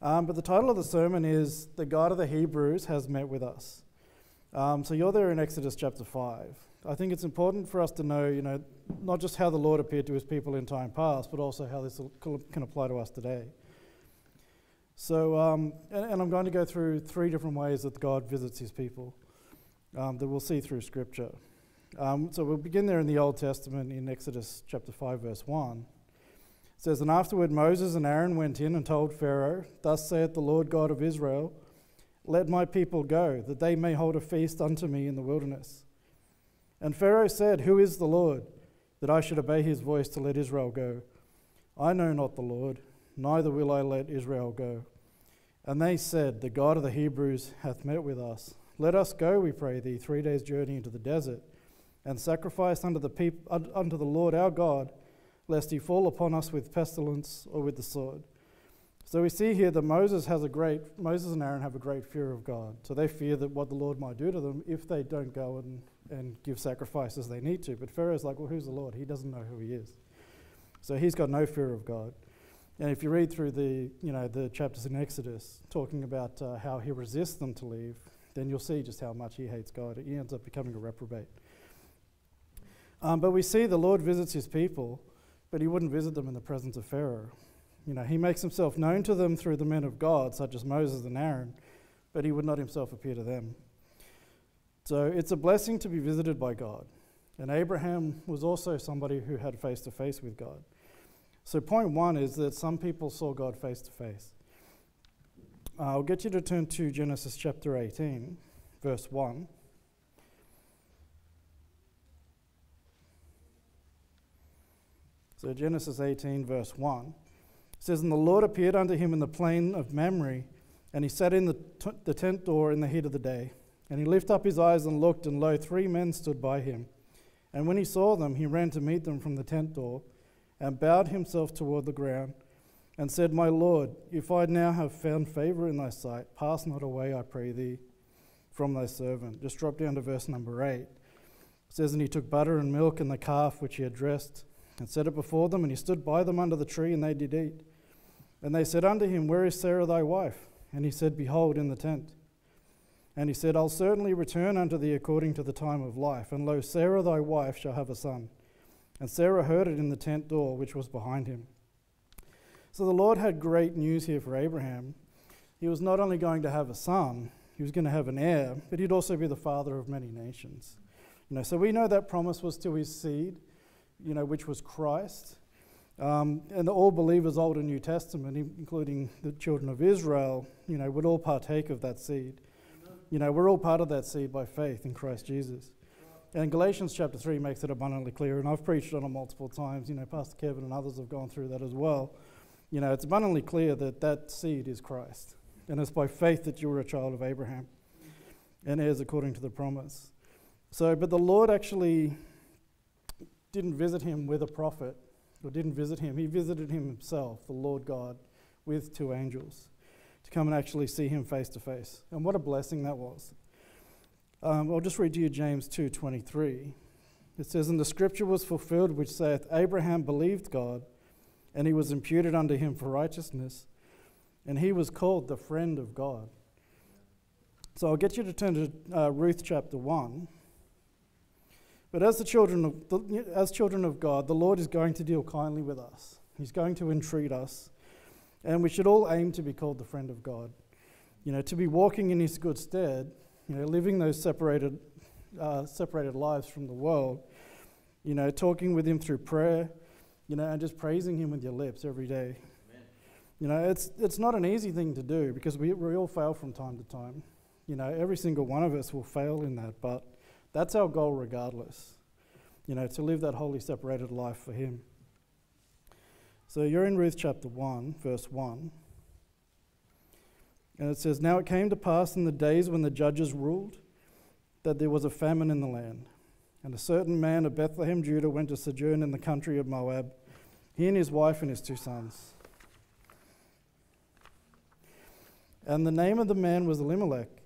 Um, but the title of the sermon is The God of the Hebrews Has Met With Us. Um, so you're there in Exodus chapter 5. I think it's important for us to know, you know, not just how the Lord appeared to his people in time past, but also how this can apply to us today. So, um, and, and, I'm going to go through three different ways that God visits his people um, that we'll see through Scripture. Um, so we'll begin there in the Old Testament in Exodus chapter 5, verse 1. It says, And afterward Moses and Aaron went in and told Pharaoh, Thus saith the Lord God of Israel, Let my people go, that they may hold a feast unto me in the wilderness. And Pharaoh said, Who is the Lord, that I should obey his voice to let Israel go? I know not the Lord, neither will I let Israel go. And they said, The God of the Hebrews hath met with us. Let us go, we pray thee, three days' journey into the desert, and sacrifice unto the, peop- unto the Lord our God, lest he fall upon us with pestilence or with the sword. So we see here that Moses has a great Moses and Aaron have a great fear of God. So they fear that what the Lord might do to them if they don't go and, and give sacrifices they need to. But Pharaoh's like, well, who's the Lord? He doesn't know who he is. So he's got no fear of God. And if you read through the, you know, the chapters in Exodus talking about uh, how he resists them to leave, then you'll see just how much he hates God. He ends up becoming a reprobate. Um, but we see the Lord visits his people, but he wouldn't visit them in the presence of Pharaoh. You know, he makes himself known to them through the men of God, such as Moses and Aaron, but he would not himself appear to them. So it's a blessing to be visited by God. And Abraham was also somebody who had face to face with God. So, point one is that some people saw God face to face. I'll get you to turn to Genesis chapter 18, verse 1. So, Genesis 18, verse 1 says, And the Lord appeared unto him in the plain of Mamre, and he sat in the, the tent door in the heat of the day. And he lifted up his eyes and looked, and lo, three men stood by him. And when he saw them, he ran to meet them from the tent door and bowed himself toward the ground, and said, My Lord, if I now have found favor in thy sight, pass not away, I pray thee, from thy servant. Just drop down to verse number 8. It says, And he took butter and milk and the calf which he had dressed, and set it before them, and he stood by them under the tree, and they did eat. And they said unto him, Where is Sarah thy wife? And he said, Behold, in the tent. And he said, I'll certainly return unto thee according to the time of life, and lo, Sarah thy wife shall have a son. And Sarah heard it in the tent door which was behind him. So the Lord had great news here for Abraham. He was not only going to have a son, he was going to have an heir, but he'd also be the father of many nations. You know, so we know that promise was to his seed, you know, which was Christ. Um, and all believers, Old and New Testament, including the children of Israel, you know, would all partake of that seed. You know, we're all part of that seed by faith in Christ Jesus. And Galatians chapter 3 makes it abundantly clear, and I've preached on it multiple times. You know, Pastor Kevin and others have gone through that as well. You know, it's abundantly clear that that seed is Christ. And it's by faith that you are a child of Abraham and heirs according to the promise. So, but the Lord actually didn't visit him with a prophet, or didn't visit him. He visited him himself, the Lord God, with two angels to come and actually see him face to face. And what a blessing that was. Um, I'll just read to you James 2:23. It says, "And the scripture was fulfilled, which saith, Abraham believed God, and he was imputed unto him for righteousness, and he was called the friend of God." So I'll get you to turn to uh, Ruth chapter 1. But as the children of the, as children of God, the Lord is going to deal kindly with us. He's going to entreat us, and we should all aim to be called the friend of God. You know, to be walking in His good stead you know, living those separated, uh, separated lives from the world, you know, talking with Him through prayer, you know, and just praising Him with your lips every day. Amen. You know, it's, it's not an easy thing to do because we, we all fail from time to time. You know, every single one of us will fail in that, but that's our goal regardless. You know, to live that holy separated life for Him. So you're in Ruth chapter 1, verse 1. And it says, Now it came to pass in the days when the judges ruled that there was a famine in the land. And a certain man of Bethlehem, Judah, went to sojourn in the country of Moab, he and his wife and his two sons. And the name of the man was Elimelech,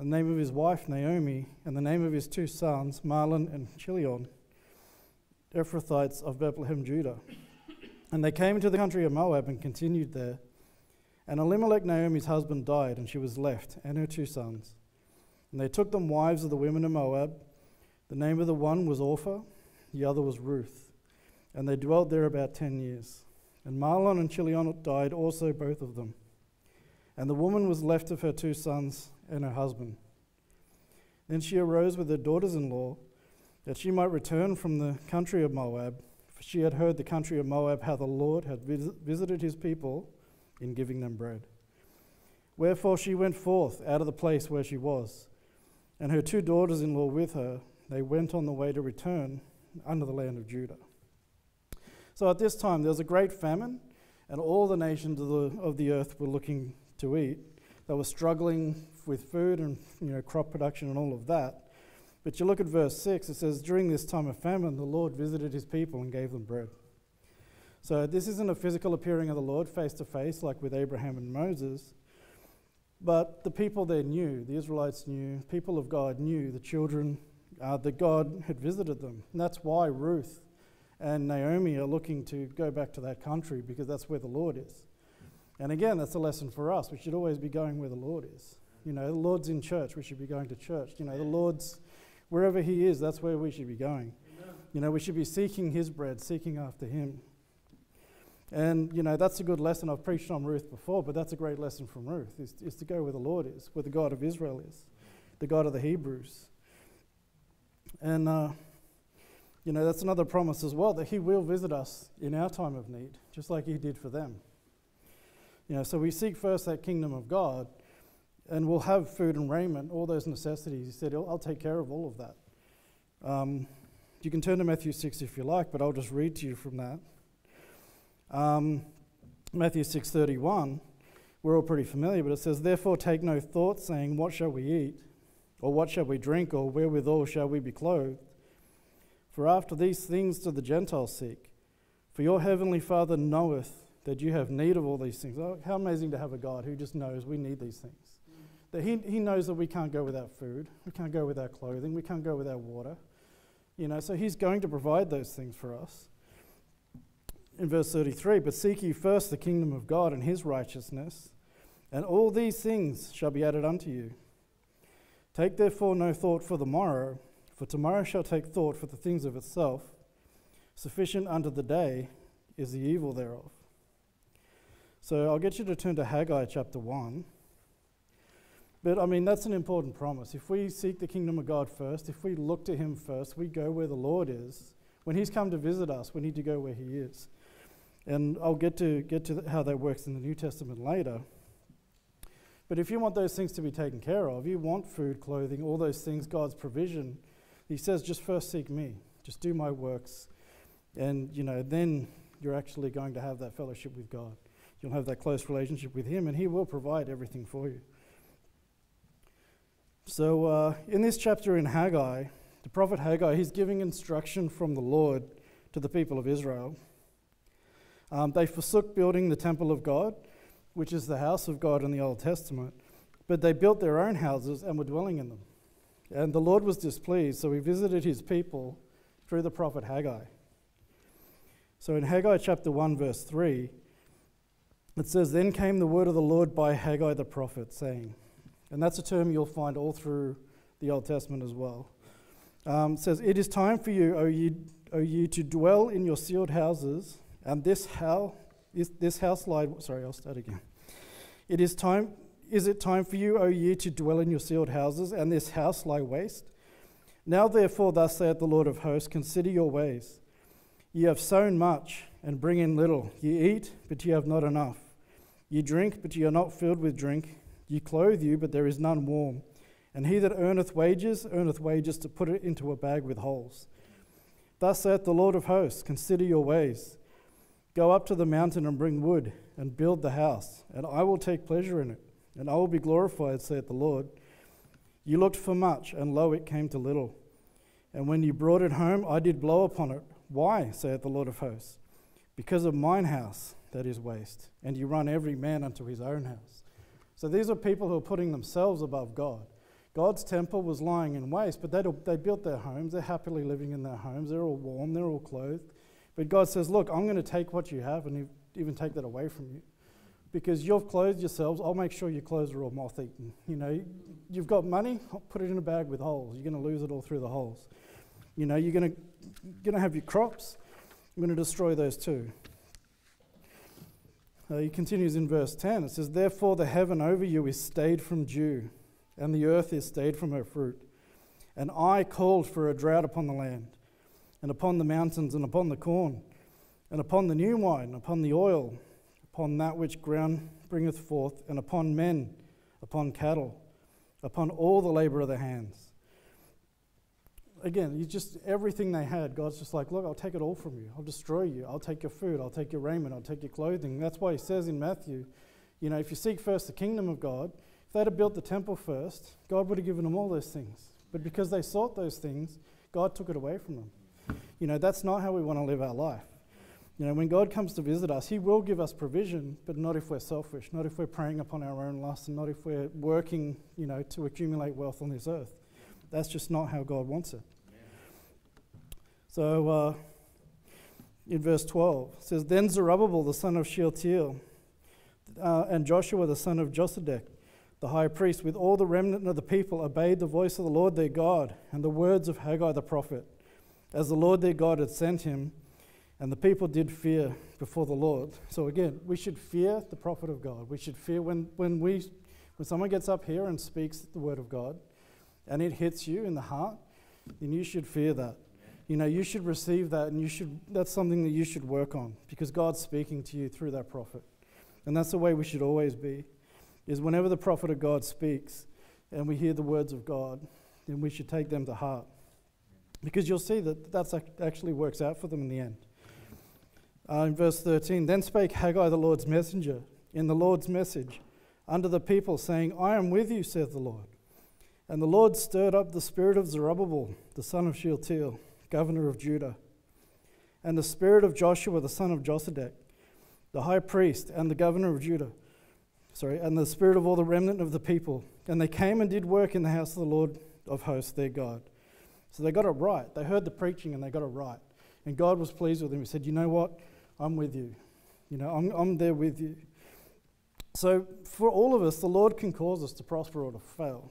the name of his wife Naomi, and the name of his two sons, Mahlon and Chilion, Ephrathites of Bethlehem, Judah. And they came into the country of Moab and continued there. And Elimelech, Naomi's husband, died, and she was left, and her two sons. And they took them wives of the women of Moab. The name of the one was Orpah, the other was Ruth. And they dwelt there about ten years. And Mahlon and Chilion died also, both of them. And the woman was left of her two sons and her husband. Then she arose with her daughters in law, that she might return from the country of Moab, for she had heard the country of Moab how the Lord had vis- visited his people in giving them bread. Wherefore she went forth out of the place where she was, and her two daughters in law with her. They went on the way to return unto the land of Judah. So at this time there was a great famine, and all the nations of the, of the earth were looking to eat. They were struggling with food and you know, crop production and all of that. But you look at verse 6, it says, During this time of famine, the Lord visited his people and gave them bread. So this isn't a physical appearing of the Lord face to face like with Abraham and Moses, but the people there knew, the Israelites knew, people of God knew, the children, uh, that God had visited them. And that's why Ruth and Naomi are looking to go back to that country because that's where the Lord is. And again, that's a lesson for us. We should always be going where the Lord is. You know, the Lord's in church, we should be going to church. You know, the Lord's wherever He is, that's where we should be going. Amen. You know, we should be seeking His bread, seeking after Him. And, you know, that's a good lesson. I've preached on Ruth before, but that's a great lesson from Ruth, is, is to go where the Lord is, where the God of Israel is, the God of the Hebrews. And, uh, you know, that's another promise as well, that He will visit us in our time of need, just like He did for them. You know, so we seek first that kingdom of God, and we'll have food and raiment, all those necessities. He said, I'll, take care of all of that. Um, you can turn to Matthew 6 if you like, but I'll just read to you from that. Um, Matthew 6:31, we're all pretty familiar, but it says, "Therefore take no thought, saying, What shall we eat, or what shall we drink, or wherewithal shall we be clothed? For after these things do the Gentiles seek. For your heavenly Father knoweth that you have need of all these things." Oh, how amazing to have a God who just knows we need these things. Mm. That he, he knows that we can't go without food, we can't go without clothing, we can't go without water. You know, so He's going to provide those things for us in verse 33 But seek ye first the kingdom of God and his righteousness, and all these things shall be added unto you. Take therefore no thought for the morrow, for tomorrow shall take thought for the things of itself. Sufficient unto the day is the evil thereof. So I'll get you to turn to Haggai chapter 1. But I mean, that's an important promise. If we seek the kingdom of God first, if we look to Him first, we go where the Lord is. When He's come to visit us, we need to go where He is. And I'll get to, get to how that works in the New Testament later. But if you want those things to be taken care of, you want food, clothing, all those things, God's provision, He says, just first seek me, just do my works. And, you know, then you're actually going to have that fellowship with God. You'll have that close relationship with Him, and He will provide everything for you. So, uh, in this chapter in Haggai, the prophet Haggai, he's giving instruction from the Lord to the people of Israel. Um, they forsook building the temple of God, which is the house of God in the Old Testament, but they built their own houses and were dwelling in them. And the Lord was displeased, so he visited his people through the prophet Haggai. So in Haggai chapter 1, verse 3, it says, Then came the word of the Lord by Haggai the prophet, saying, and that's a term you'll find all through the Old Testament as well. Um, it says, It is time for you, O ye, o ye, to dwell in your sealed houses and this is this house lie sorry, I'll start again. It is time is it time for you, O ye, to dwell in your sealed houses, and this house lie waste? Now therefore, thus saith the Lord of hosts, consider your ways. Ye have sown much, and bring in little. Ye eat, but ye have not enough. Ye drink, but ye are not filled with drink. Ye clothe you, but there is none warm. And he that earneth wages, earneth wages to put it into a bag with holes. Thus saith the Lord of hosts, consider your ways. Go up to the mountain and bring wood and build the house, and I will take pleasure in it, and I will be glorified, saith the Lord. You looked for much, and lo, it came to little. And when you brought it home, I did blow upon it. Why, saith the Lord of hosts? Because of mine house that is waste, and you run every man unto his own house. So these are people who are putting themselves above God. God's temple was lying in waste, but they they built their homes. They're happily living in their homes. They're all warm, they're all clothed. But God says, Look, I'm going to take what you have and even take that away from you. because you've clothed yourselves, I'll make sure your clothes are all moth eaten. You know, you've got money, I'll put it in a bag with holes. You're going to lose it all through the holes. You know, you're going to, going to have your crops, I'm going to destroy those too. Uh, he continues in verse 10. It says, Therefore the heaven over you is stayed from dew, and the earth is stayed from her fruit. And I called for a drought upon the land, and upon the mountains, and upon the corn, and upon the new wine, upon the oil, upon that which ground bringeth forth, and upon men, upon cattle, upon all the labor of the hands again, you just everything they had, God's just like, look, I'll take it all from you. I'll destroy you. I'll take your food. I'll take your raiment. I'll take your clothing. That's why he says in Matthew, you know, if you seek first the kingdom of God, if they'd have built the temple first, God would have given them all those things. But because they sought those things, God took it away from them. You know, that's not how we want to live our life. You know, when God comes to visit us, He will give us provision, but not if we're selfish, not if we're preying upon our own lust, and not if we're working, you know, to accumulate wealth on this earth. That's just not how God wants it. So uh, in verse 12, it says, Then Zerubbabel, the son of Shealtiel, uh, and Joshua, the son of Josedek, the high priest, with all the remnant of the people, obeyed the voice of the Lord their God and the words of Haggai the prophet, as the Lord their God had sent him. And the people did fear before the Lord. So again, we should fear the prophet of God. We should fear when, when, we, when someone gets up here and speaks the word of God and it hits you in the heart, then you should fear that you know, you should receive that and you should, that's something that you should work on because God's speaking to you through that prophet. And that's the way we should always be, is whenever the prophet of God speaks and we hear the words of God, then we should take them to heart. Because you'll see that that actually works out for them in the end. Uh, in verse 13, then spake Haggai the Lord's messenger in the Lord's message unto the people, saying, I am with you, saith the Lord. And the Lord stirred up the spirit of Zerubbabel, the son of Shealtiel, governor of Judah, and the spirit of Joshua, the son of Josedek, the high priest, and the governor of Judah, sorry, and the spirit of all the remnant of the people. And they came and did work in the house of the Lord of hosts, their God. So they got it right. They heard the preaching and they got it right. And God was pleased with them. He said, You know what? I'm with you. You know, I'm, I'm there with you. So for all of us, the Lord can cause us to prosper or to fail.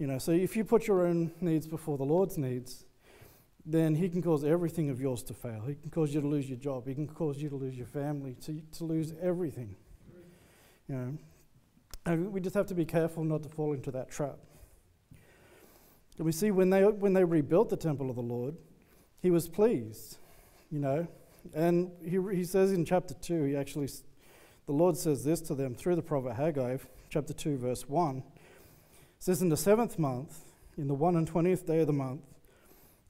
You know, so if you put your own needs before the Lord's needs, then he can cause everything of yours to fail. He can cause you to lose your job. He can cause you to lose your family, to, to lose everything. You know, and we just have to be careful not to fall into that trap. And we see when they, when they rebuilt the temple of the Lord, he was pleased, you know. And he, he says in chapter 2, he actually, the Lord says this to them through the prophet Haggai, chapter 2, verse 1. It says, In the seventh month, in the one and twentieth day of the month,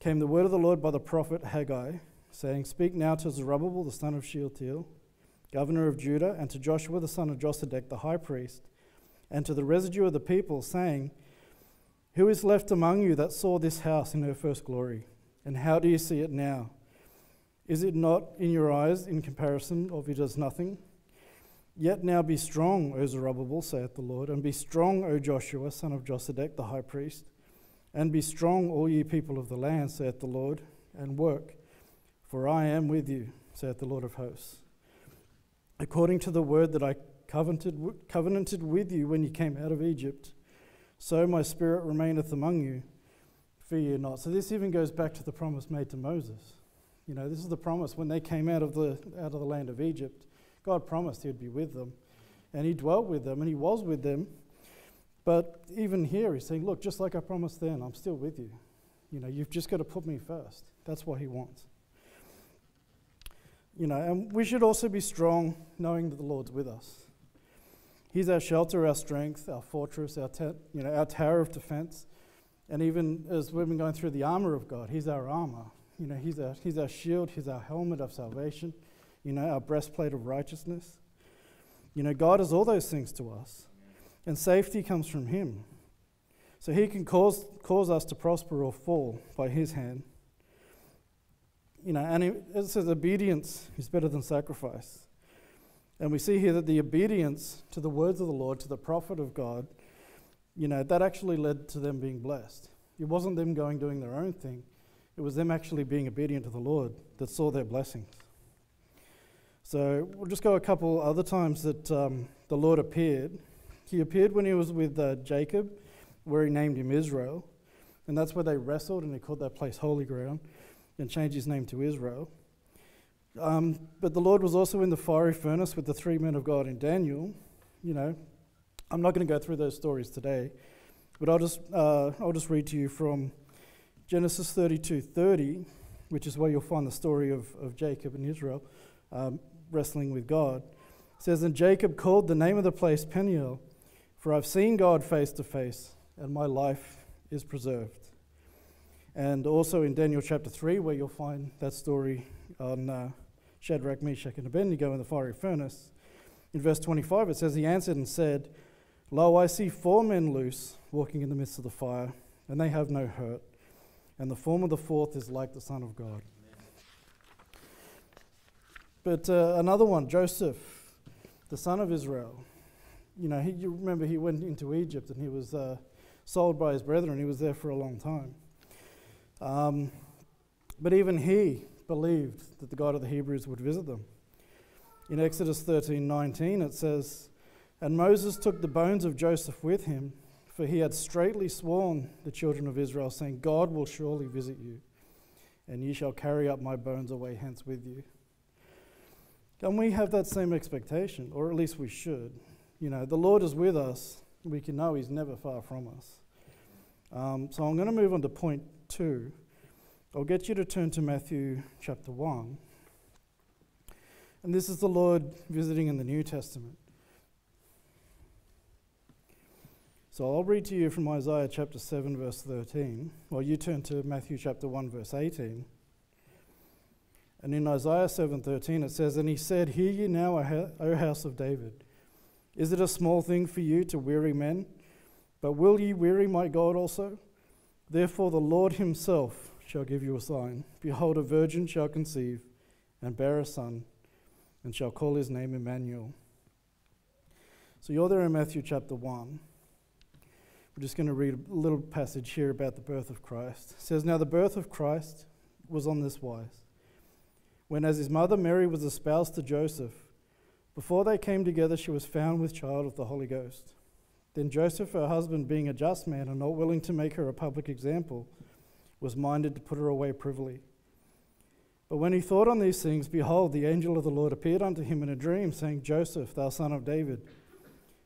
came the word of the Lord by the prophet Haggai, saying, Speak now to Zerubbabel the son of Shealtiel, governor of Judah, and to Joshua the son of Josedek the high priest, and to the residue of the people, saying, Who is left among you that saw this house in her first glory? And how do you see it now? Is it not in your eyes in comparison of it as nothing? Yet now be strong, O Zerubbabel, saith the Lord, and be strong, O Joshua, son of Josedek the high priest and be strong, all ye people of the land, saith the Lord, and work, for I am with you, saith the Lord of hosts. According to the word that I covenanted, covenanted with you when you came out of Egypt, so my spirit remaineth among you. Fear ye not. So this even goes back to the promise made to Moses. You know, this is the promise when they came out of the out of the land of Egypt. God promised He'd be with them, and He dwelt with them, and He was with them but even here, he's saying, Look, just like I promised then, I'm still with you. You know, you've just got to put me first. That's what he wants. You know, and we should also be strong knowing that the Lord's with us. He's our shelter, our strength, our fortress, our, te- you know, our tower of defense. And even as we've been going through the armor of God, He's our armor. You know, He's our, he's our shield, He's our helmet of salvation, you know, our breastplate of righteousness. You know, God is all those things to us and safety comes from Him. So He can cause, cause us to prosper or fall by His hand. You know, and it says obedience is better than sacrifice. And we see here that the obedience to the words of the Lord, to the prophet of God, you know, that actually led to them being blessed. It wasn't them going doing their own thing, it was them actually being obedient to the Lord that saw their blessings. So we'll just go a couple other times that um, the Lord appeared. He appeared when he was with uh, Jacob, where he named him Israel. And that's where they wrestled, and he called that place Holy Ground and changed his name to Israel. Um, but the Lord was also in the fiery furnace with the three men of God in Daniel. You know, I'm not going to go through those stories today, but I'll just, uh, I'll just read to you from Genesis 32 30, which is where you'll find the story of, of Jacob and Israel um, wrestling with God. It says, And Jacob called the name of the place Peniel, for I've seen God face to face, and my life is preserved. And also in Daniel chapter 3, where you'll find that story on uh, Shadrach, Meshach, and Abednego in the fiery furnace. In verse 25, it says, He answered and said, Lo, I see four men loose, walking in the midst of the fire, and they have no hurt. And the form of the fourth is like the Son of God. But uh, another one, Joseph, the son of Israel. You know, he, you remember he went into Egypt and he was uh, sold by his brethren. He was there for a long time. Um, but even he believed that the God of the Hebrews would visit them. In Exodus 13 19, it says, And Moses took the bones of Joseph with him, for he had straitly sworn the children of Israel, saying, God will surely visit you, and ye shall carry up my bones away hence with you. Can we have that same expectation? Or at least we should. You know, the Lord is with us. We can know He's never far from us. Um, so I'm going to move on to point two. I'll get you to turn to Matthew chapter 1. And this is the Lord visiting in the New Testament. So I'll read to you from Isaiah chapter 7, verse 13, while you turn to Matthew chapter 1, verse 18. And in Isaiah 7:13 it says, "And he said, Hear ye now, O house of David. Is it a small thing for you to weary men? But will ye weary my God also? Therefore the Lord himself shall give you a sign. Behold, a virgin shall conceive and bear a son, and shall call his name Emmanuel." So you're there in Matthew chapter 1. We're just going to read a little passage here about the birth of Christ. It says, Now the birth of Christ was on this wise when, as his mother Mary was espoused to Joseph, before they came together, she was found with child of the Holy Ghost. Then Joseph, her husband, being a just man and not willing to make her a public example, was minded to put her away privily. But when he thought on these things, behold, the angel of the Lord appeared unto him in a dream, saying, Joseph, thou son of David,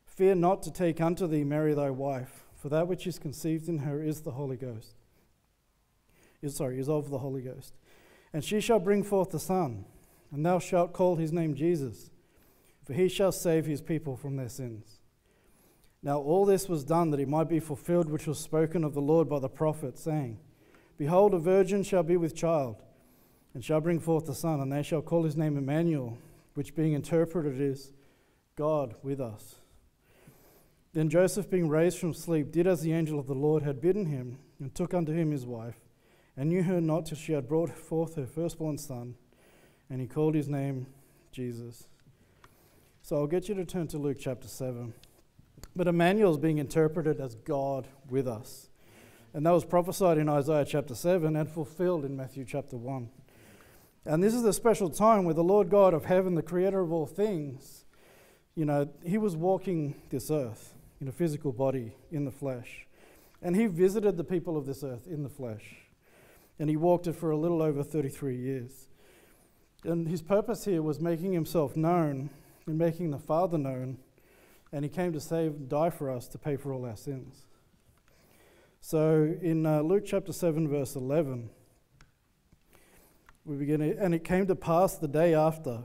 fear not to take unto thee Mary thy wife, for that which is conceived in her is the Holy Ghost. Is, sorry, is of the Holy Ghost. And she shall bring forth a son, and thou shalt call his name Jesus, for he shall save his people from their sins. Now all this was done that it might be fulfilled which was spoken of the Lord by the prophet, saying, Behold, a virgin shall be with child, and shall bring forth a son, and they shall call his name Emmanuel, which being interpreted is God with us. Then Joseph, being raised from sleep, did as the angel of the Lord had bidden him, and took unto him his wife and knew her not till she had brought forth her firstborn son, and he called his name Jesus. So I'll get you to turn to Luke chapter 7. But Emmanuel is being interpreted as God with us. And that was prophesied in Isaiah chapter 7 and fulfilled in Matthew chapter 1. And this is a special time where the Lord God of heaven, the creator of all things, you know, he was walking this earth in a physical body, in the flesh. And he visited the people of this earth in the flesh and he walked it for a little over 33 years. And his purpose here was making himself known and making the Father known, and he came to save and die for us to pay for all our sins. So in uh, Luke chapter 7, verse 11, we begin, and it came to pass the day after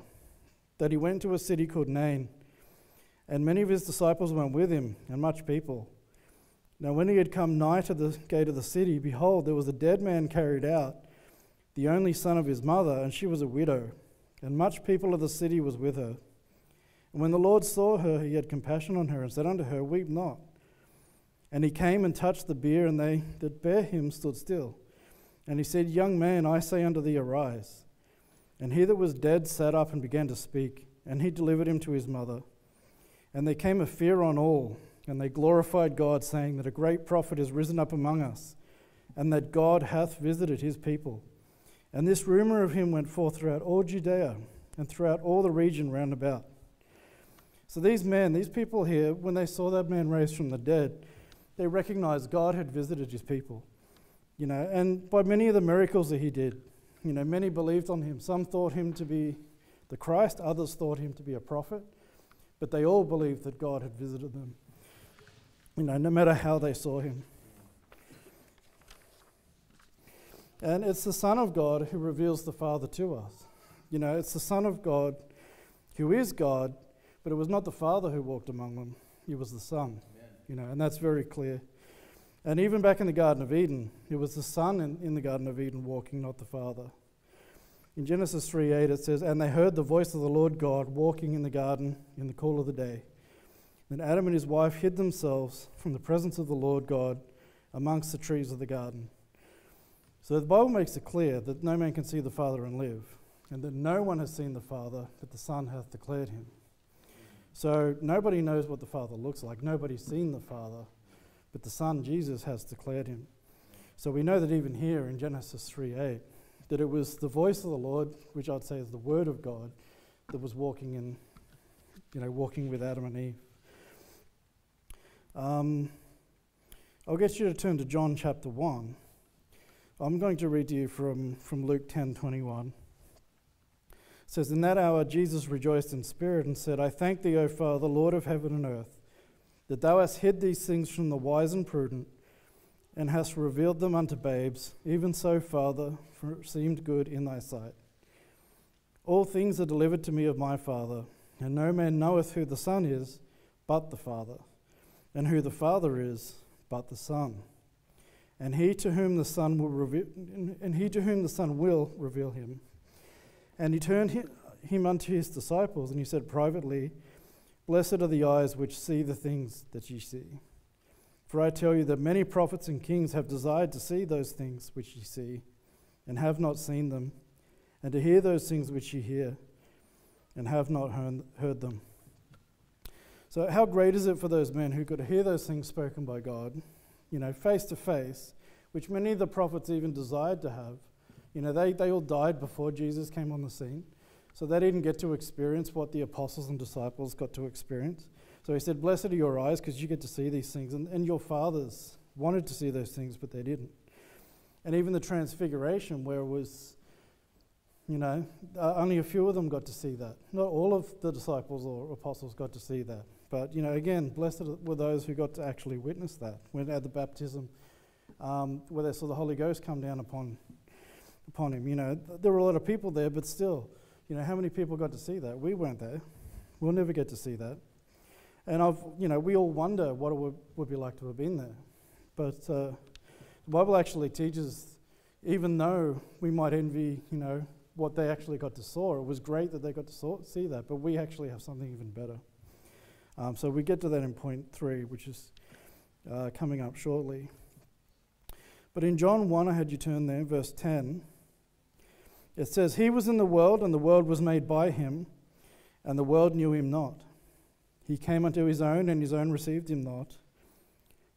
that he went to a city called Nain, and many of his disciples went with him, and much people. Now, when he had come nigh to the gate of the city, behold, there was a dead man carried out, the only son of his mother, and she was a widow, and much people of the city was with her. And when the Lord saw her, he had compassion on her, and said unto her, Weep not. And he came and touched the bier, and they that bare him stood still. And he said, Young man, I say unto thee, arise. And he that was dead sat up and began to speak, and he delivered him to his mother. And there came a fear on all and they glorified God, saying that a great prophet is risen up among us, and that God hath visited his people. And this rumor of him went forth throughout all Judea and throughout all the region round about. So these men, these people here, when they saw that man raised from the dead, they recognized God had visited his people. You know, and by many of the miracles that he did, you know, many believed on him. Some thought him to be the Christ, others thought him to be a prophet, but they all believed that God had visited them. You know, no matter how they saw him. And it's the Son of God who reveals the Father to us. You know, it's the Son of God who is God, but it was not the Father who walked among them, it was the Son. Amen. You know, and that's very clear. And even back in the Garden of Eden, it was the Son in, in the Garden of Eden walking, not the Father. In Genesis 3 8, it says, And they heard the voice of the Lord God walking in the garden in the cool of the day. Then Adam and his wife hid themselves from the presence of the Lord God amongst the trees of the garden. So the Bible makes it clear that no man can see the Father and live, and that no one has seen the Father, but the Son hath declared him. So nobody knows what the Father looks like. Nobody's seen the Father, but the Son, Jesus, has declared him. So we know that even here in Genesis 3 8, that it was the voice of the Lord, which I'd say is the Word of God, that was walking in, you know, walking with Adam and Eve. Um, I'll get you to turn to John chapter 1. I'm going to read to you from, from Luke 10 21. It says, In that hour Jesus rejoiced in spirit and said, I thank thee, O Father, Lord of heaven and earth, that thou hast hid these things from the wise and prudent, and hast revealed them unto babes. Even so, Father, for it seemed good in thy sight. All things are delivered to me of my Father, and no man knoweth who the Son is but the Father, and who the Father is but the Son and he to whom the Son will reveal, and he to whom the Son will reveal him. And he turned him unto his disciples, and he said privately, Blessed are the eyes which see the things that ye see. For I tell you that many prophets and kings have desired to see those things which ye see, and have not seen them, and to hear those things which ye hear, and have not heard them. So, how great is it for those men who could hear those things spoken by God? you know, face to face, which many of the prophets even desired to have. You know, they, they all died before Jesus came on the scene. So they didn't get to experience what the apostles and disciples got to experience. So he said, Blessed are your eyes because you get to see these things. And, and your fathers wanted to see those things, but they didn't. And even the transfiguration, where it was, you know, uh, only a few of them got to see that. Not all of the disciples or apostles got to see that. But, you know, again, blessed were those who got to actually witness that when at the baptism, um, where they saw the Holy Ghost come down upon, upon him. You know, there were a lot of people there, but still, you know, how many people got to see that? We weren't there. We'll never get to see that. And I've, you know, we all wonder what it would, would be like to have been there. But uh, the Bible actually teaches, even though we might envy, you know, what they actually got to saw, it was great that they got to saw, see that, but we actually have something even better. Um, so we get to that in point three, which is uh, coming up shortly. But in John 1, I had you turn there, verse 10. It says, He was in the world, and the world was made by him, and the world knew him not. He came unto his own, and his own received him not.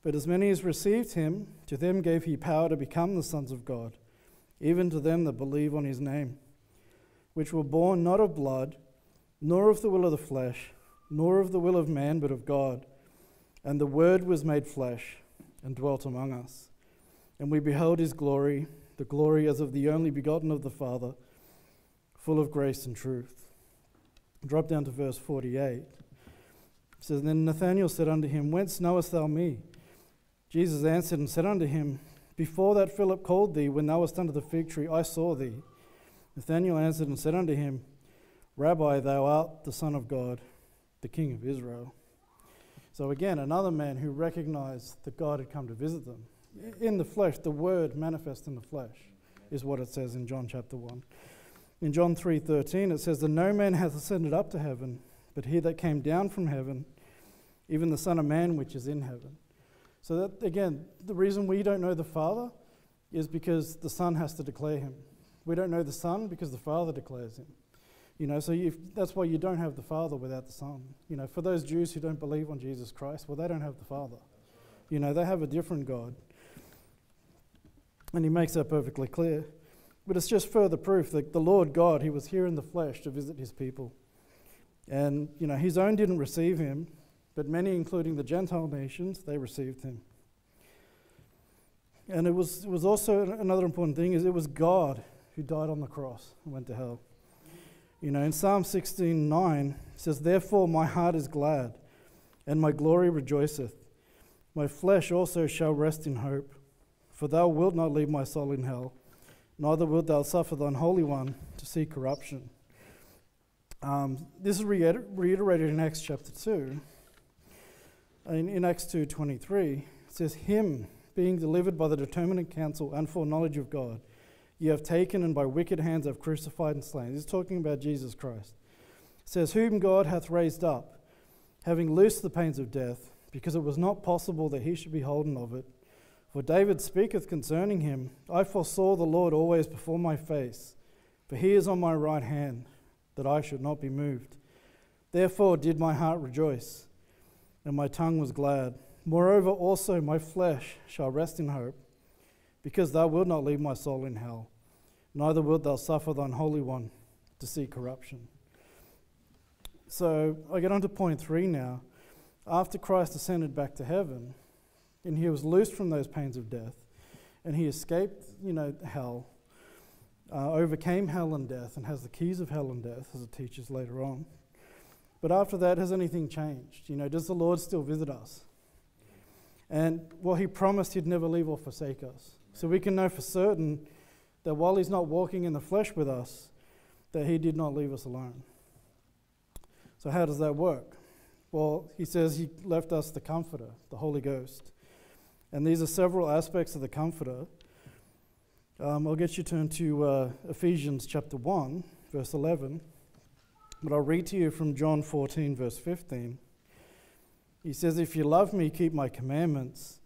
But as many as received him, to them gave he power to become the sons of God, even to them that believe on his name, which were born not of blood, nor of the will of the flesh, nor of the will of man, but of God. And the Word was made flesh and dwelt among us. And we beheld his glory, the glory as of the only begotten of the Father, full of grace and truth. Drop down to verse 48. It says, Then Nathanael said unto him, Whence knowest thou me? Jesus answered and said unto him, Before that Philip called thee, when thou wast under the fig tree, I saw thee. Nathanael answered and said unto him, Rabbi, thou art the Son of God the king of Israel. So again, another man who recognized that God had come to visit them. In the flesh, the word manifest in the flesh is what it says in John chapter 1. In John 3:13 it says that no man hath ascended up to heaven, but he that came down from heaven, even the son of man which is in heaven. So that again, the reason we don't know the Father is because the Son has to declare him. We don't know the Son because the Father declares him. You know, so that's why you don't have the Father without the Son. You know, for those Jews who don't believe on Jesus Christ, well, they don't have the Father. You know, they have a different God. And he makes that perfectly clear. But it's just further proof that the Lord God, He was here in the flesh to visit His people. And, you know, His own didn't receive Him, but many, including the Gentile nations, they received Him. And it was, it was also another important thing is it was God who died on the cross and went to hell. You know, in Psalm 16:9 it says, Therefore my heart is glad, and my glory rejoiceth. My flesh also shall rest in hope, for thou wilt not leave my soul in hell, neither wilt thou suffer thine holy one to see corruption. Um, this is reiterated in Acts chapter 2. In, in Acts 2.23, it says, Him being delivered by the determinate counsel and foreknowledge of God, you have taken and by wicked hands have crucified and slain. He's talking about Jesus Christ. It says, Whom God hath raised up, having loosed the pains of death, because it was not possible that he should be holden of it. For David speaketh concerning him, I foresaw the Lord always before my face, for he is on my right hand, that I should not be moved. Therefore did my heart rejoice, and my tongue was glad. Moreover, also my flesh shall rest in hope, because thou wilt not leave my soul in hell, neither wilt thou suffer thine Holy One to see corruption. So I get on to point three now. After Christ ascended back to heaven, and he was loosed from those pains of death, and he escaped, you know, hell, uh, overcame hell and death, and has the keys of hell and death, as it teaches later on. But after that, has anything changed? You know, does the Lord still visit us? And well, he promised he'd never leave or forsake us. So we can know for certain that while he's not walking in the flesh with us, that he did not leave us alone. So, how does that work? Well, he says he left us the Comforter, the Holy Ghost. And these are several aspects of the Comforter. Um, I'll get you turned to uh, Ephesians chapter 1, verse 11. But I'll read to you from John 14, verse 15. He says, If you love me, keep my commandments,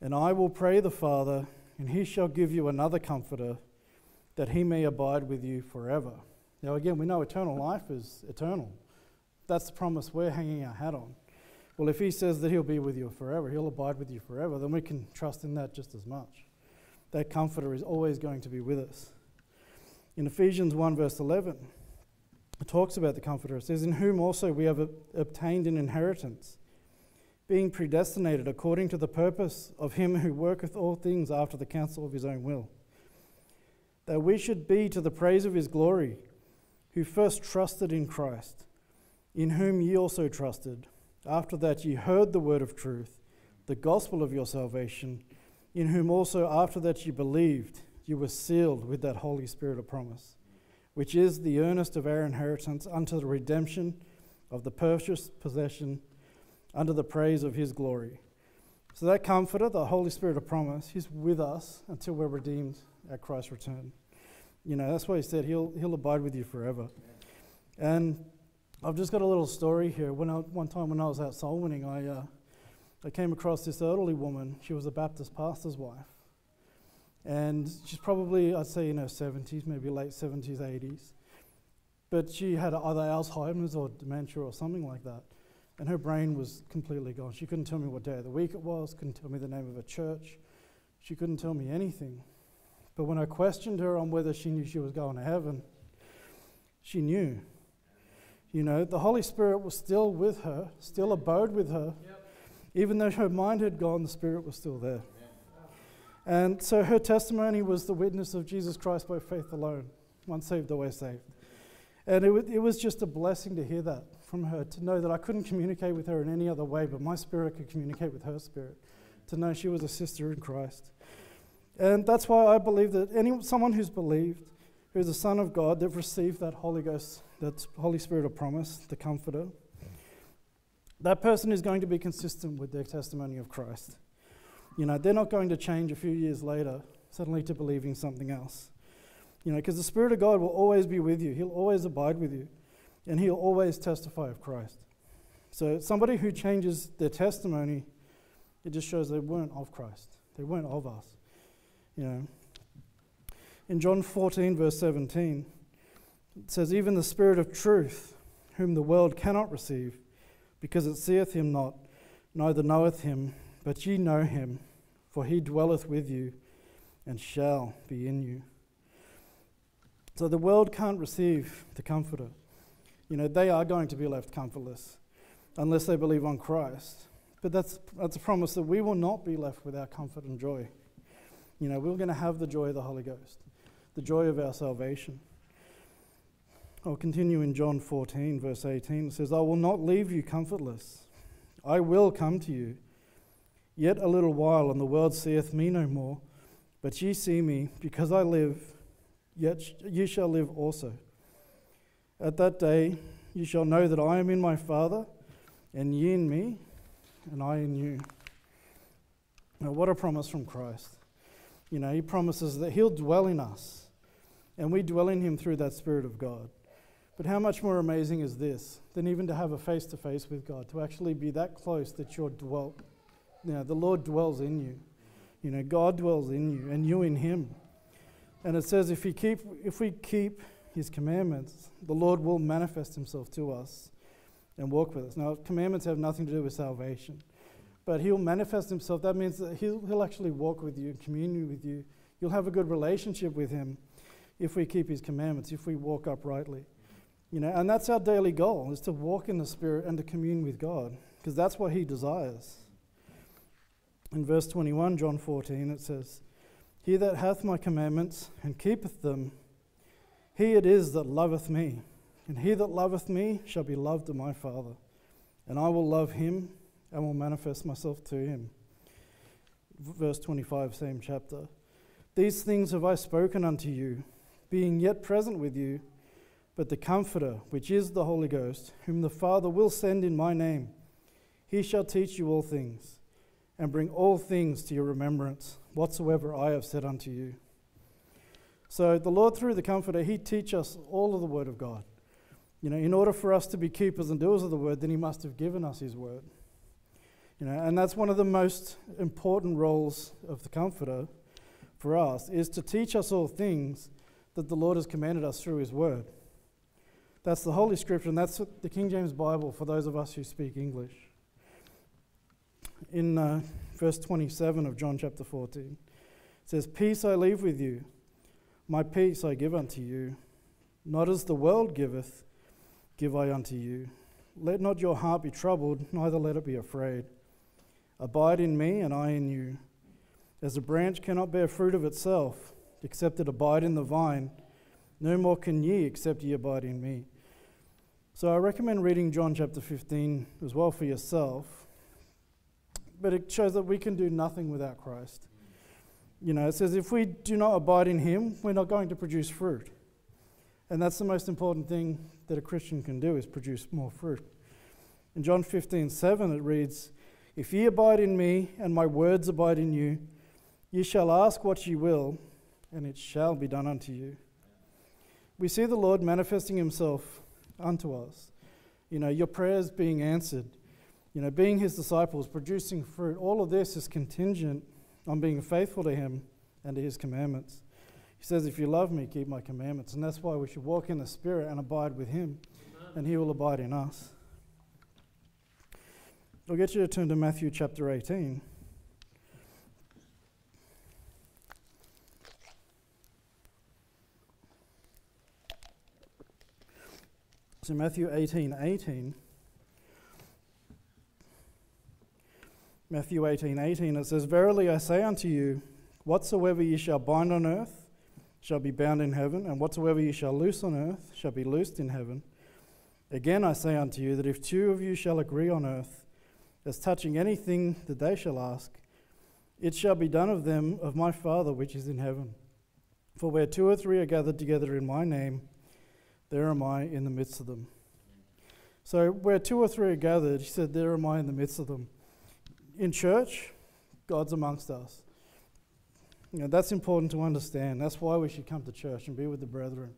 and I will pray the Father, and he shall give you another comforter, that he may abide with you forever. Now, again, we know eternal life is eternal. That's the promise we're hanging our hat on. Well, if he says that he'll be with you forever, he'll abide with you forever, then we can trust in that just as much. That comforter is always going to be with us. In Ephesians 1, verse 11, it talks about the comforter. It says, In whom also we have obtained an inheritance being predestinated according to the purpose of him who worketh all things after the counsel of his own will, that we should be to the praise of his glory, who first trusted in Christ, in whom ye also trusted, after that ye heard the word of truth, the gospel of your salvation, in whom also after that ye believed, you were sealed with that Holy Spirit of promise, which is the earnest of our inheritance unto the redemption of the purchased possession under the praise of his glory. So that comforter, the Holy Spirit of promise, he's with us until we're redeemed at Christ's return. You know, that's why he said he'll, he'll abide with you forever. And I've just got a little story here. When I, one time when I was out soul winning, I, uh, I came across this elderly woman. She was a Baptist pastor's wife. And she's probably, I'd say, in her 70s, maybe late 70s, 80s. But she had either Alzheimer's or dementia or something like that and her brain was completely gone. She couldn't tell me what day of the week it was, couldn't tell me the name of a church. She couldn't tell me anything. But when I questioned her on whether she knew she was going to heaven, she knew. You know, the Holy Spirit was still with her, still abode with her. Yep. Even though her mind had gone, the Spirit was still there. And so her testimony was the witness of Jesus Christ by faith alone. Once saved, always saved. And it, w- it was just a blessing to hear that from her, to know that I couldn't communicate with her in any other way, but my spirit could communicate with her spirit, to know she was a sister in Christ. And that's why I believe that any, someone who's believed, who's a son of God, they've received that Holy Ghost, that Holy Spirit of promise, the Comforter, that person is going to be consistent with their testimony of Christ. You know, they're not going to change a few years later suddenly to believing something else. You know, because the Spirit of God will always be with you, He'll always abide with you and he'll always testify of Christ. So somebody who changes their testimony, it just shows they weren't of Christ. They weren't of us. You know. In John 14, verse 17, it says, Even the Spirit of truth, whom the world cannot receive, because it seeth him not, neither knoweth him, but ye know him, for he dwelleth with you and shall be in you. So the world can't receive the Comforter. You know, they are going to be left comfortless unless they believe on Christ. But that's, that's a promise that we will not be left without comfort and joy. You know, we're going to have the joy of the Holy Ghost, the joy of our salvation. I'll continue in John 14, verse 18. It says, I will not leave you comfortless. I will come to you. Yet a little while, and the world seeth me no more. But ye see me, because I live, yet ye shall live also. At that day you shall know that I am in my Father, and ye in me, and I in you. Now, what a promise from Christ. You know, he promises that he'll dwell in us, and we dwell in him through that Spirit of God. But how much more amazing is this than even to have a face to face with God, to actually be that close that you're dwelt, you know, the Lord dwells in you. You know, God dwells in you and you in him. And it says if, he keep, if we keep his commandments, the Lord will manifest himself to us and walk with us. Now, commandments have nothing to do with salvation, but he'll manifest himself. That means that he'll, he'll actually walk with you, and commune with you. You'll have a good relationship with him if we keep his commandments, if we walk uprightly. You know, and that's our daily goal is to walk in the Spirit and to commune with God, because that's what He desires. In verse 21, John 14, it says, He that hath my commandments and keepeth them, he it is that loveth me. And he that loveth me shall be loved of my Father. And I will love him and will manifest myself to him. Verse 25, same chapter. These things have I spoken unto you, being yet present with you. But the Comforter, which is the Holy Ghost, whom the Father will send in my name, he shall teach you all things, and bring all things to your remembrance, whatsoever I have said unto you. So the Lord, through the Comforter, he teach us all of the Word of God. You know, in order for us to be keepers and doers of the Word, then he must have given us his Word. You know, and that's one of the most important roles of the Comforter for us, is to teach us all things that the Lord has commanded us through his Word. That's the Holy Scripture, and that's the King James Bible for those of us who speak English. In uh, verse 27 of John chapter 14, it says, Peace I leave with you, my peace I give unto you. Not as the world giveth, give I unto you. Let not your heart be troubled, neither let it be afraid. Abide in me, and I in you. As a branch cannot bear fruit of itself, except it abide in the vine, no more can ye, except ye abide in me. So I recommend reading John chapter 15 as well for yourself. But it shows that we can do nothing without Christ. You know, it says if we do not abide in Him, we're not going to produce fruit. And that's the most important thing that a Christian can do is produce more fruit. In John 15, 7, it reads, If ye abide in me, and my words abide in you, ye shall ask what ye will, and it shall be done unto you we see the Lord manifesting himself unto us. You know, your prayers being answered, you know, being his disciples, producing fruit, all of this is contingent on being faithful to him and to his commandments. He says, If you love me, keep my commandments. And that's why we should walk in the Spirit and abide with him, Amen. and he will abide in us. I'll get you to turn to Matthew chapter 18. So, Matthew 18 18. Matthew 18 18, it says, Verily I say unto you, whatsoever ye shall bind on earth shall be bound in heaven, and whatsoever ye shall loose on earth shall be loosed in heaven. Again I say unto you that if two of you shall agree on earth as touching anything that they shall ask, it shall be done of them of my Father which is in heaven. For where two or three are gathered together in my name, there am I in the midst of them. So, where two or three are gathered, he said, There am I in the midst of them. In church, God's amongst us. You know, that's important to understand. That's why we should come to church and be with the brethren,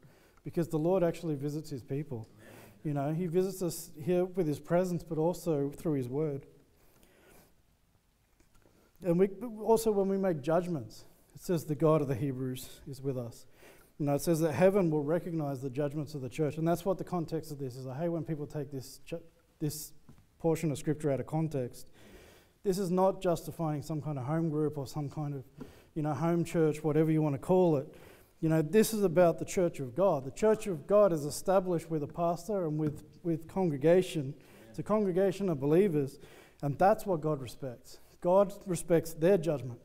because the Lord actually visits his people. You know, he visits us here with his presence, but also through his word. And we also, when we make judgments, it says the God of the Hebrews is with us. You know, it says that heaven will recognize the judgments of the church. And that's what the context of this is. I hate when people take this, this portion of scripture out of context. This is not justifying some kind of home group or some kind of, you know, home church, whatever you want to call it. You know, this is about the church of God. The church of God is established with a pastor and with, with congregation. It's a congregation of believers, and that's what God respects. God respects their judgment.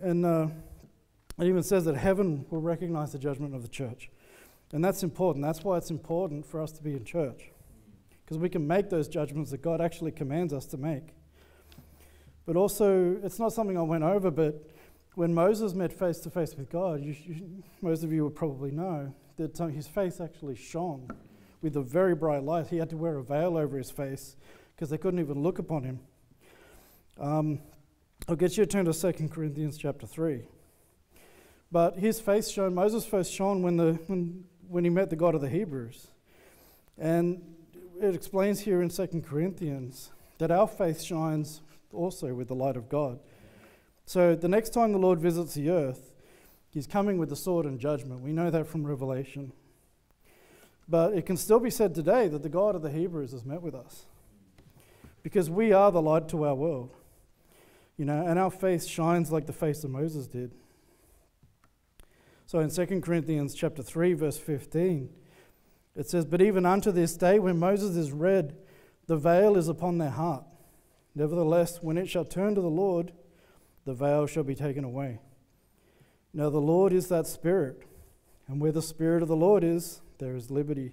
And uh, it even says that heaven will recognize the judgment of the church. And that's important. That's why it's important for us to be in church, because we can make those judgments that God actually commands us to make. But also, it's not something I went over, but when Moses met face to face with God, you, you, most of you would probably know that his face actually shone with a very bright light. He had to wear a veil over his face because they couldn't even look upon him. Um, I'll get you to turn to 2 Corinthians chapter 3. But his face shone, Moses' face shone when, the, when, when he met the God of the Hebrews. And it explains here in 2 Corinthians that our faith shines also with the light of God. So the next time the Lord visits the earth, he's coming with the sword and judgment. We know that from Revelation. But it can still be said today that the God of the Hebrews has met with us because we are the light to our world. You know, and our face shines like the face of Moses did. So in 2 Corinthians chapter 3 verse 15 it says but even unto this day when Moses is read the veil is upon their heart nevertheless when it shall turn to the Lord the veil shall be taken away. Now, the Lord is that Spirit, and where the Spirit of the Lord is, there is liberty.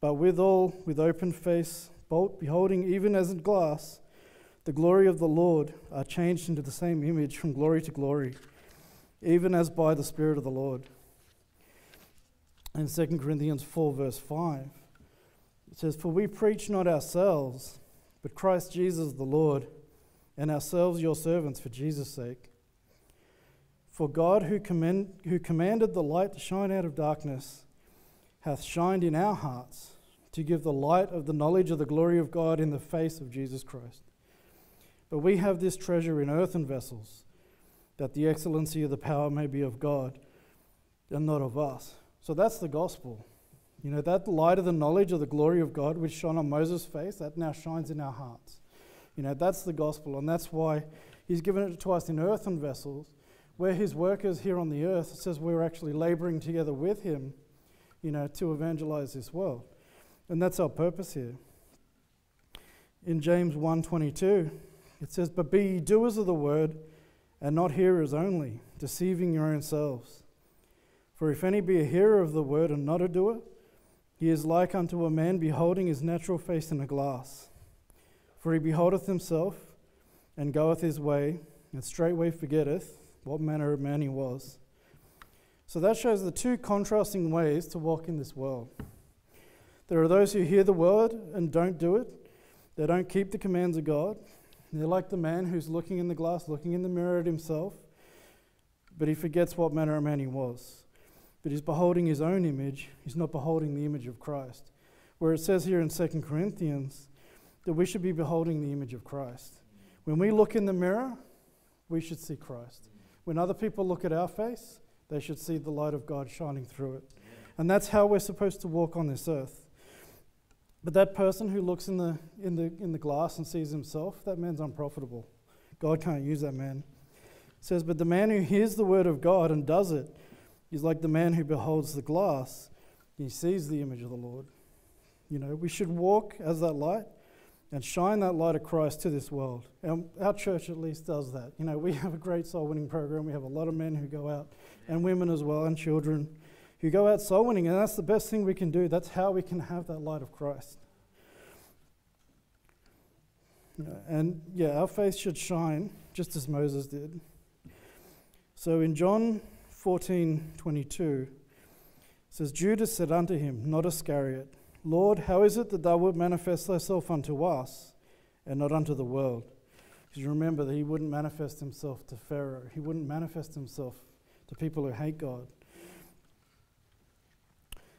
But withal, with open face, beholding even as in glass, the glory of the Lord, are changed into the same image from glory to glory, even as by the Spirit of the Lord. In 2 Corinthians 4, verse 5, it says, For we preach not ourselves, but Christ Jesus the Lord and ourselves your servants for Jesus' sake. For God, who, commend, who commanded the light to shine out of darkness, hath shined in our hearts to give the light of the knowledge of the glory of God in the face of Jesus Christ. But we have this treasure in earthen vessels, that the excellency of the power may be of God and not of us. So that's the gospel. You know, that light of the knowledge of the glory of God, which shone on Moses' face, that now shines in our hearts. You know, that's the gospel, and that's why he's given it to us in earthen vessels. We're his workers here on the earth. Says we're actually laboring together with him, you know, to evangelize this world. And that's our purpose here. In James 1:22, it says, "But be ye doers of the word, and not hearers only, deceiving your own selves. For if any be a hearer of the word and not a doer, he is like unto a man beholding his natural face in a glass." For he beholdeth himself, and goeth his way, and straightway forgetteth what manner of man he was. So that shows the two contrasting ways to walk in this world. There are those who hear the word and don't do it. They don't keep the commands of God. They're like the man who's looking in the glass, looking in the mirror at himself, but he forgets what manner of man he was. But he's beholding his own image, he's not beholding the image of Christ. Where it says here in 2 Corinthians that we should be beholding the image of Christ. When we look in the mirror, we should see Christ. When other people look at our face, they should see the light of God shining through it. And that's how we're supposed to walk on this earth. But that person who looks in the, in the, in the glass and sees himself, that man's unprofitable. God can't use that man. It says, But the man who hears the word of God and does it is like the man who beholds the glass. He sees the image of the Lord. You know, we should walk as that light and shine that light of Christ to this world. And our church at least does that. You know, we have a great soul winning program. We have a lot of men who go out, and women as well, and children who go out soul winning, and that's the best thing we can do. That's how we can have that light of Christ. And yeah, our faith should shine just as Moses did. So in John 14 22, says, Judas said unto him, not Iscariot, Lord, how is it that thou wilt manifest thyself unto us and not unto the world? Because remember that he wouldn't manifest himself to Pharaoh, he wouldn't manifest himself to people who hate God.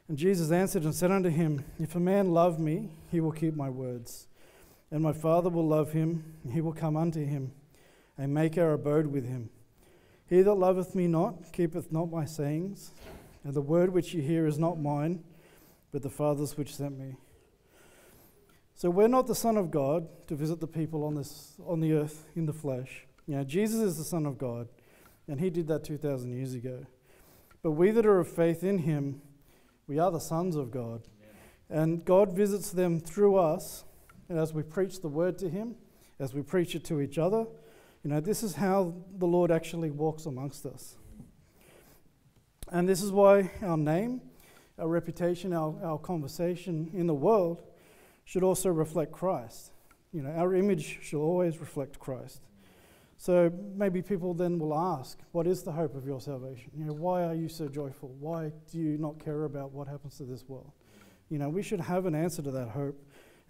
And Jesus answered and said unto him, If a man love me, he will keep my words. And my Father will love him, and he will come unto him, and make our abode with him. He that loveth me not keepeth not my sayings, and the word which ye hear is not mine but the Father's which sent me. So we're not the Son of God to visit the people on, this, on the earth in the flesh. You know, Jesus is the Son of God, And he did that 2,000 years ago. But we that are of faith in him, we are the sons of God. And God visits them through us. And as we preach the word to him, as we preach it to each other, you know, this is how the Lord actually walks amongst us. And this is why our name, our reputation, our, our conversation in the world should also reflect Christ. You know, our image should always reflect Christ. So maybe people then will ask, What is the hope of your salvation? You know, why are you so joyful? Why do you not care about what happens to this world? You know, we should have an answer to that hope.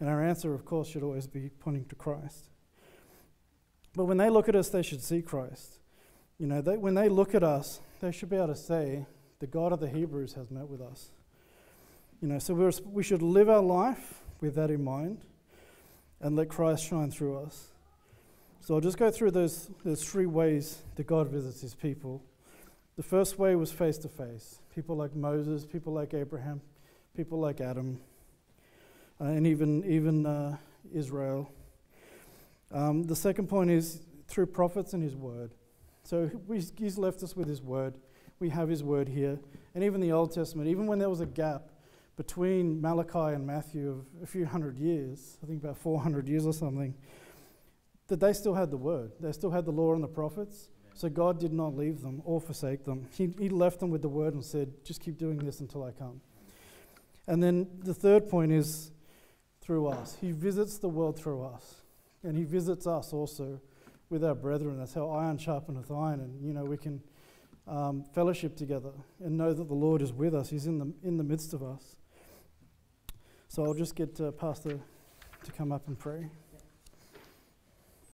And our answer, of course, should always be pointing to Christ. But when they look at us, they should see Christ. You know, they, when they look at us, they should be able to say, The God of the Hebrews has met with us. You know, so we're, we should live our life with that in mind and let Christ shine through us. So I'll just go through those, those three ways that God visits his people. The first way was face to face. People like Moses, people like Abraham, people like Adam, uh, and even, even uh, Israel. Um, the second point is through prophets and his word. So he's left us with his word. We have his word here. And even the Old Testament, even when there was a gap between Malachi and Matthew of a few hundred years, I think about 400 years or something, that they still had the word. They still had the law and the prophets. So God did not leave them or forsake them. He, he left them with the word and said, just keep doing this until I come. And then the third point is through us. He visits the world through us. And he visits us also with our brethren. That's how iron sharpeneth iron. And, you know, we can um, fellowship together and know that the Lord is with us. He's in the, in the midst of us. So I'll just get uh, Pastor to come up and pray.